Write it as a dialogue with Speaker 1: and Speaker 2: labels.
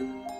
Speaker 1: you